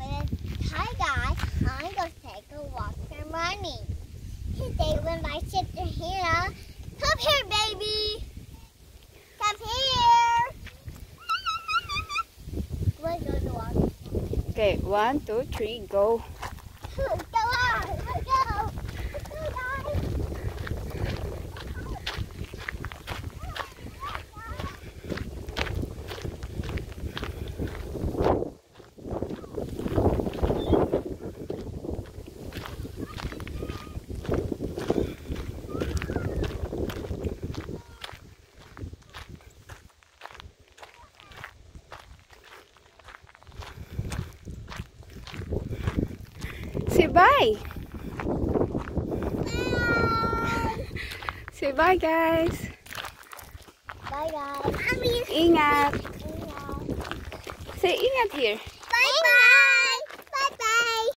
Hi guys, I'm gonna take a walk for money. Today with my sister Hannah, come here baby, come here. Okay, one, two, three. Go on, let's go. Let's go guys. Say bye. Bye. Say bye, guys. Bye guys. Ingat. Ingat. Say ingat here.